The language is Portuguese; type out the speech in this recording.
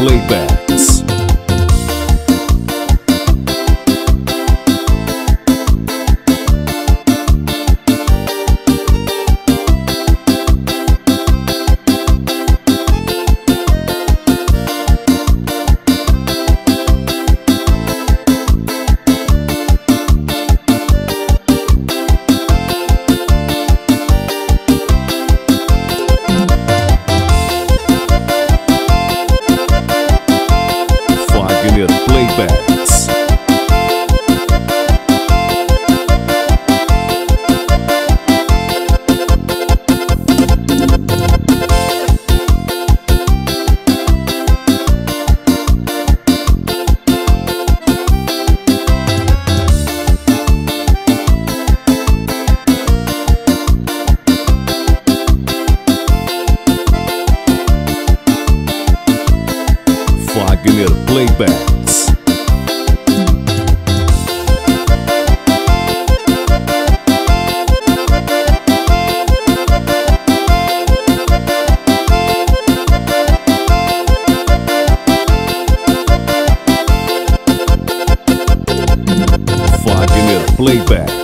Wagner Playbacks. Wagner Playbacks. Wagner Playbacks. Wagner Playbacks.